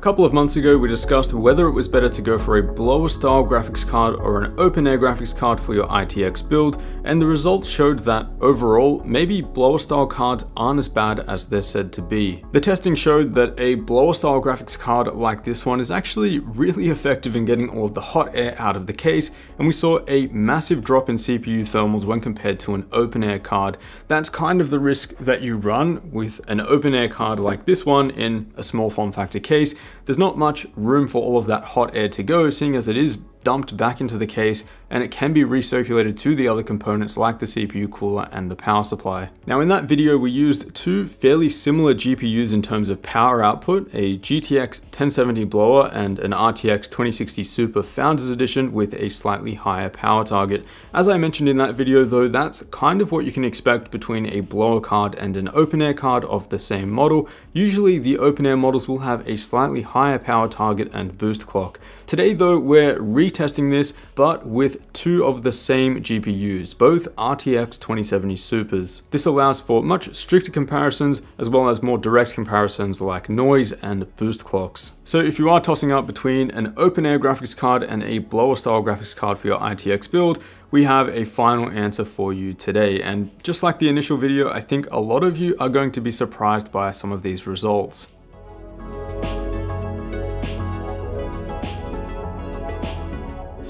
A couple of months ago, we discussed whether it was better to go for a blower style graphics card or an open air graphics card for your ITX build, and the results showed that overall, maybe blower style cards aren't as bad as they're said to be. The testing showed that a blower style graphics card like this one is actually really effective in getting all of the hot air out of the case, and we saw a massive drop in CPU thermals when compared to an open air card. That's kind of the risk that you run with an open air card like this one in a small form factor case there's not much room for all of that hot air to go, seeing as it is dumped back into the case and it can be recirculated to the other components like the CPU cooler and the power supply. Now in that video we used two fairly similar GPUs in terms of power output, a GTX 1070 blower and an RTX 2060 Super Founders Edition with a slightly higher power target. As I mentioned in that video though, that's kind of what you can expect between a blower card and an open air card of the same model. Usually the open air models will have a slightly higher power target and boost clock. Today though, we're retesting this, but with two of the same GPUs, both RTX 2070 Supers. This allows for much stricter comparisons, as well as more direct comparisons like noise and boost clocks. So if you are tossing up between an open air graphics card and a blower style graphics card for your ITX build, we have a final answer for you today. And just like the initial video, I think a lot of you are going to be surprised by some of these results.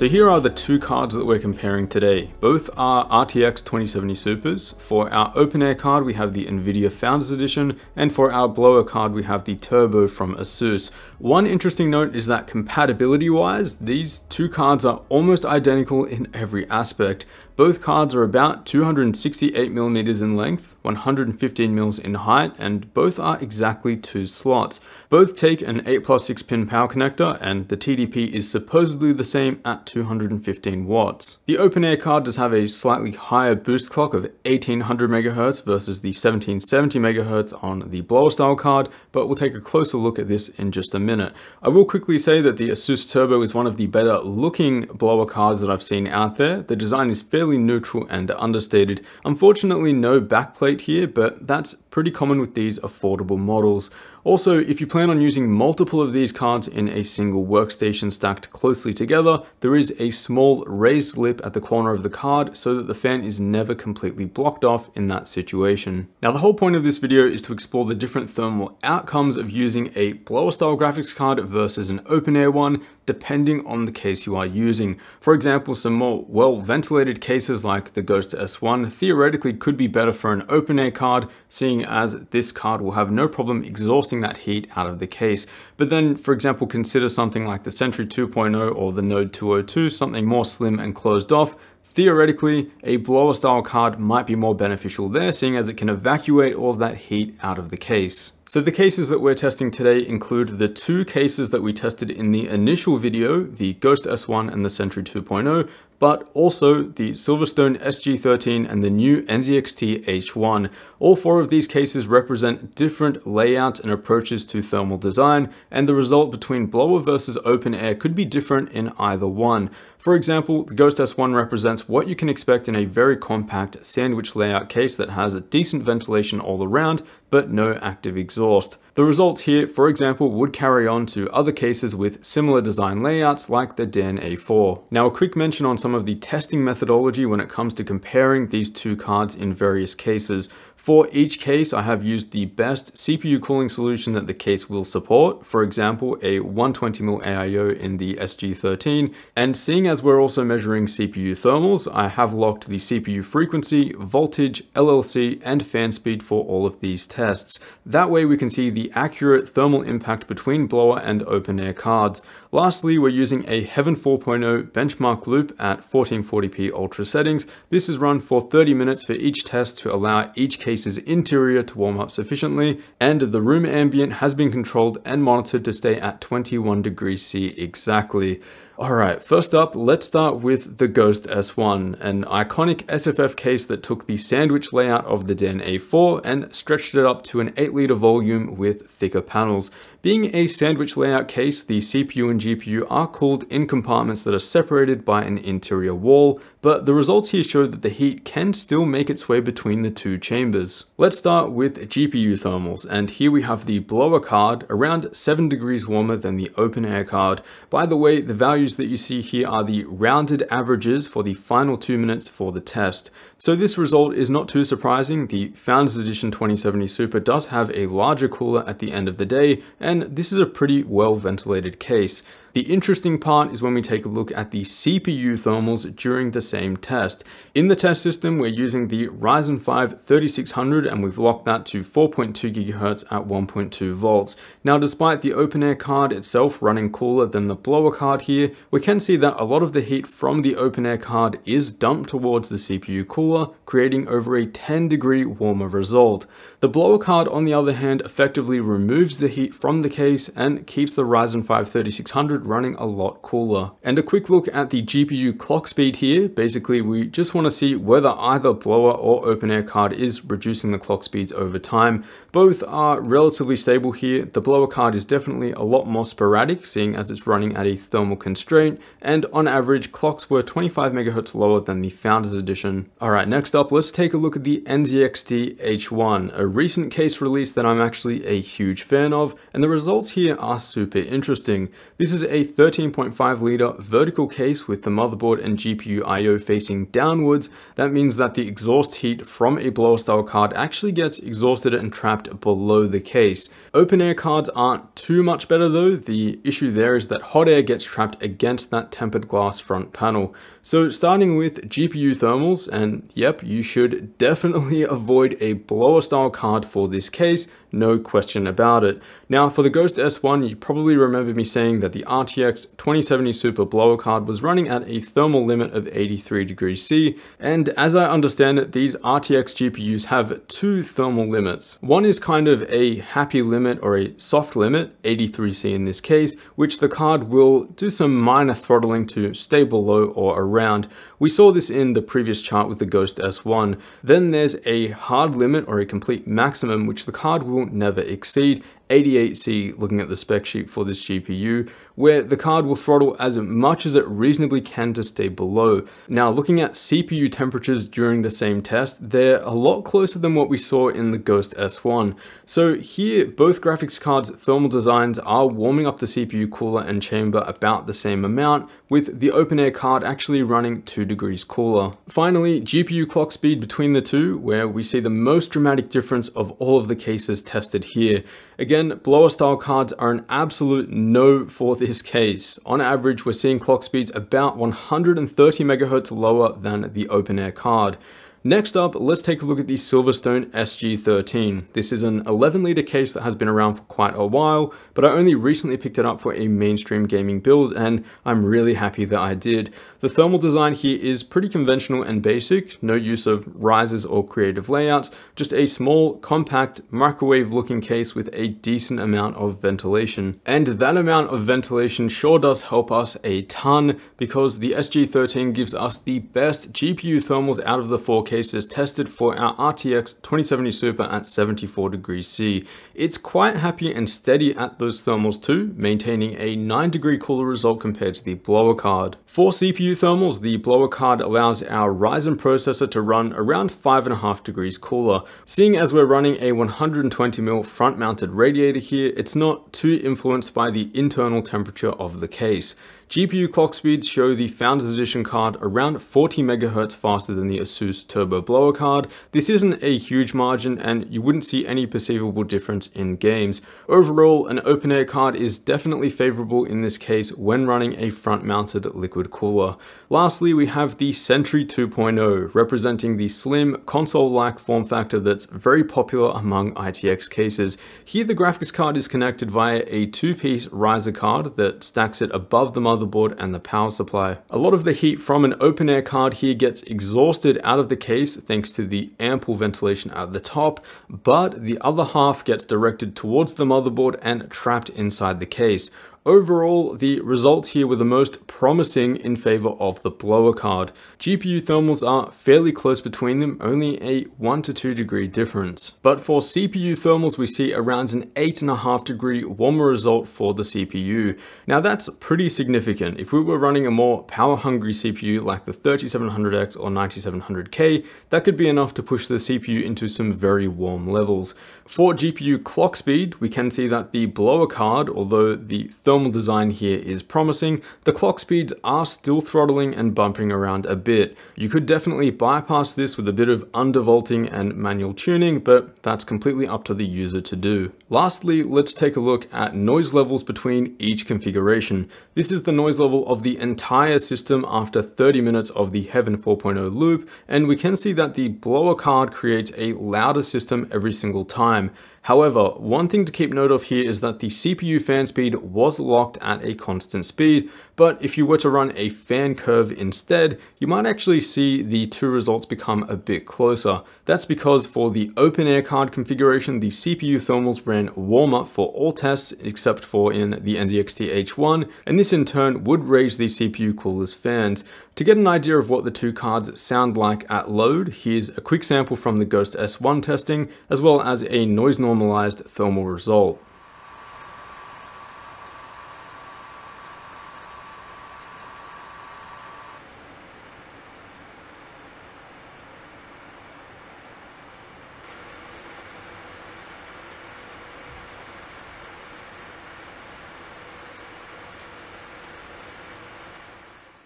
So here are the two cards that we're comparing today. Both are RTX 2070 Supers. For our open air card, we have the NVIDIA Founders Edition, and for our blower card, we have the Turbo from Asus. One interesting note is that compatibility-wise, these two cards are almost identical in every aspect. Both cards are about 268mm in length, 115mm in height, and both are exactly two slots. Both take an 8 plus 6 pin power connector, and the TDP is supposedly the same at 215 watts. The open air card does have a slightly higher boost clock of 1800 MHz versus the 1770 MHz on the blower style card, but we'll take a closer look at this in just a minute. I will quickly say that the Asus Turbo is one of the better looking blower cards that I've seen out there. The design is fairly fairly neutral and understated. Unfortunately, no backplate here, but that's pretty common with these affordable models. Also, if you plan on using multiple of these cards in a single workstation stacked closely together, there is a small raised lip at the corner of the card so that the fan is never completely blocked off in that situation. Now, the whole point of this video is to explore the different thermal outcomes of using a blower style graphics card versus an open air one, depending on the case you are using. For example, some more well ventilated cases like the Ghost S1 theoretically could be better for an open air card, seeing as this card will have no problem exhausting exhausting that heat out of the case. But then, for example, consider something like the Sentry 2.0 or the Node 202, something more slim and closed off, Theoretically, a blower style card might be more beneficial there, seeing as it can evacuate all of that heat out of the case. So the cases that we're testing today include the two cases that we tested in the initial video, the Ghost S1 and the Sentry 2.0, but also the Silverstone SG13 and the new NZXT H1. All four of these cases represent different layouts and approaches to thermal design, and the result between blower versus open air could be different in either one. For example, the Ghost S1 represents what you can expect in a very compact sandwich layout case that has a decent ventilation all around, but no active exhaust exhaust the results here, for example, would carry on to other cases with similar design layouts like the Dan A4. Now a quick mention on some of the testing methodology when it comes to comparing these two cards in various cases. For each case, I have used the best CPU cooling solution that the case will support, for example, a 120mm AIO in the SG13, and seeing as we're also measuring CPU thermals, I have locked the CPU frequency, voltage, LLC, and fan speed for all of these tests. That way we can see the accurate thermal impact between blower and open air cards. Lastly, we're using a Heaven 4.0 benchmark loop at 1440p ultra settings. This is run for 30 minutes for each test to allow each case's interior to warm up sufficiently, and the room ambient has been controlled and monitored to stay at 21 degrees C exactly. Alright, first up, let's start with the Ghost S1, an iconic SFF case that took the sandwich layout of the Dan A4 and stretched it up to an 8 litre volume with thicker panels. Being a sandwich layout case, the CPU and GPU are cooled in compartments that are separated by an interior wall, but the results here show that the heat can still make its way between the two chambers. Let's start with GPU thermals, and here we have the blower card around 7 degrees warmer than the open air card. By the way, the values that you see here are the rounded averages for the final two minutes for the test. So this result is not too surprising. The Founders Edition 2070 Super does have a larger cooler at the end of the day, and this is a pretty well ventilated case. The interesting part is when we take a look at the CPU thermals during the same test. In the test system, we're using the Ryzen 5 3600 and we've locked that to 4.2 GHz at 1.2 volts. Now, despite the open air card itself running cooler than the blower card here, we can see that a lot of the heat from the open air card is dumped towards the CPU cooler, creating over a 10 degree warmer result. The blower card, on the other hand, effectively removes the heat from the case and keeps the Ryzen 5 3600 running a lot cooler. And a quick look at the GPU clock speed here. Basically, we just want to see whether either blower or open air card is reducing the clock speeds over time. Both are relatively stable here. The blower card is definitely a lot more sporadic, seeing as it's running at a thermal constraint. And on average, clocks were 25 megahertz lower than the Founders Edition. All right, next up, let's take a look at the NZXT H1, a recent case release that I'm actually a huge fan of. And the results here are super interesting. This is a 13.5 liter vertical case with the motherboard and GPU I.O. facing downwards. That means that the exhaust heat from a blower style card actually gets exhausted and trapped below the case. Open air cards aren't too much better though. The issue there is that hot air gets trapped against that tempered glass front panel. So starting with GPU thermals, and yep, you should definitely avoid a blower style card for this case, no question about it. Now for the Ghost S1, you probably remember me saying that the RTX 2070 Super blower card was running at a thermal limit of 83 degrees C, and as I understand it, these RTX GPUs have two thermal limits. One is kind of a happy limit or a soft limit, 83C in this case, which the card will do some minor throttling to stay below or around. We saw this in the previous chart with the Ghost S1. Then there's a hard limit or a complete maximum, which the card will never exceed, 88C looking at the spec sheet for this GPU, where the card will throttle as much as it reasonably can to stay below. Now looking at CPU temperatures during the same test, they're a lot closer than what we saw in the Ghost S1. So here, both graphics cards' thermal designs are warming up the CPU cooler and chamber about the same amount, with the open air card actually running 2 degrees cooler. Finally, GPU clock speed between the two, where we see the most dramatic difference of all of the cases tested here. Again, blower style cards are an absolute no for this case. On average, we're seeing clock speeds about 130 megahertz lower than the open air card. Next up, let's take a look at the Silverstone SG13. This is an 11 litre case that has been around for quite a while, but I only recently picked it up for a mainstream gaming build, and I'm really happy that I did. The thermal design here is pretty conventional and basic, no use of risers or creative layouts, just a small, compact, microwave looking case with a decent amount of ventilation. And that amount of ventilation sure does help us a ton, because the SG13 gives us the best GPU thermals out of the 4 cases tested for our RTX 2070 Super at 74 degrees C. It's quite happy and steady at those thermals too, maintaining a 9 degree cooler result compared to the blower card. For CPU thermals, the blower card allows our Ryzen processor to run around 5.5 degrees cooler. Seeing as we're running a 120mm front mounted radiator here, it's not too influenced by the internal temperature of the case. GPU clock speeds show the Founders Edition card around 40 MHz faster than the Asus Turbo Blower card. This isn't a huge margin and you wouldn't see any perceivable difference in games. Overall, an open air card is definitely favorable in this case when running a front mounted liquid cooler. Lastly, we have the Sentry 2.0, representing the slim console-like form factor that's very popular among ITX cases. Here the graphics card is connected via a two-piece riser card that stacks it above the motherboard and the power supply. A lot of the heat from an open air card here gets exhausted out of the case thanks to the ample ventilation at the top, but the other half gets directed towards the motherboard and trapped inside the case. Overall, the results here were the most promising in favor of the blower card. GPU thermals are fairly close between them, only a 1 to 2 degree difference. But for CPU thermals, we see around an 8.5 degree warmer result for the CPU. Now that's pretty significant. If we were running a more power hungry CPU like the 3700X or 9700K, that could be enough to push the CPU into some very warm levels. For GPU clock speed, we can see that the blower card, although the thermal design here is promising, the clock speeds are still throttling and bumping around a bit. You could definitely bypass this with a bit of undervolting and manual tuning, but that's completely up to the user to do. Lastly, let's take a look at noise levels between each configuration. This is the noise level of the entire system after 30 minutes of the Heaven 4.0 loop, and we can see that the blower card creates a louder system every single time. However, one thing to keep note of here is that the CPU fan speed was locked at a constant speed, but if you were to run a fan curve instead, you might actually see the two results become a bit closer. That's because for the open air card configuration, the CPU thermals ran warmer for all tests except for in the NZXT H1, and this in turn would raise the CPU cooler's fans. To get an idea of what the two cards sound like at load, here's a quick sample from the Ghost S1 testing, as well as a noise normalized thermal result.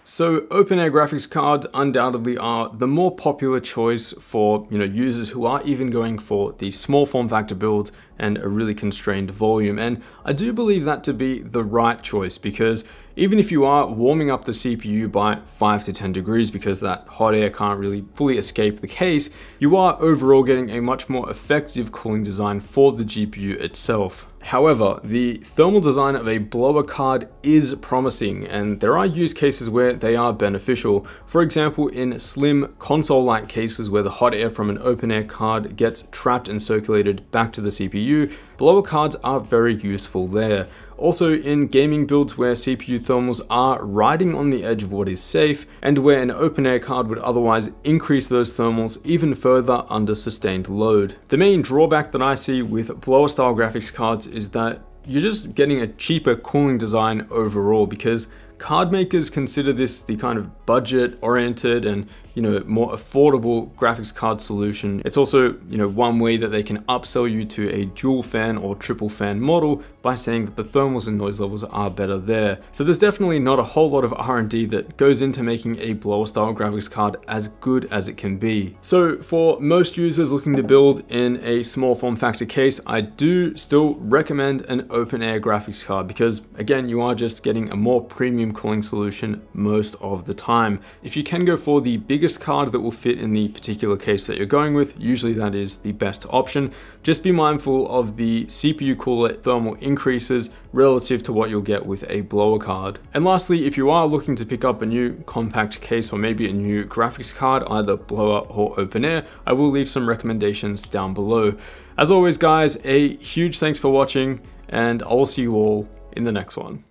So open-air graphics cards undoubtedly are the more popular choice for you know users who are even going for the small form factor builds and a really constrained volume. And I do believe that to be the right choice because even if you are warming up the CPU by 5 to 10 degrees because that hot air can't really fully escape the case, you are overall getting a much more effective cooling design for the GPU itself. However, the thermal design of a blower card is promising and there are use cases where they are beneficial. For example, in slim console-like cases where the hot air from an open air card gets trapped and circulated back to the CPU, blower cards are very useful there. Also in gaming builds where CPU thermals are riding on the edge of what is safe and where an open air card would otherwise increase those thermals even further under sustained load. The main drawback that I see with blower style graphics cards is that you're just getting a cheaper cooling design overall because card makers consider this the kind of budget oriented and you know, more affordable graphics card solution. It's also, you know, one way that they can upsell you to a dual fan or triple fan model by saying that the thermals and noise levels are better there. So there's definitely not a whole lot of R&D that goes into making a blower style graphics card as good as it can be. So for most users looking to build in a small form factor case, I do still recommend an open air graphics card because again, you are just getting a more premium cooling solution most of the time. If you can go for the bigger biggest card that will fit in the particular case that you're going with. Usually that is the best option. Just be mindful of the CPU cooler thermal increases relative to what you'll get with a blower card. And lastly, if you are looking to pick up a new compact case or maybe a new graphics card, either blower or open air, I will leave some recommendations down below. As always guys, a huge thanks for watching and I will see you all in the next one.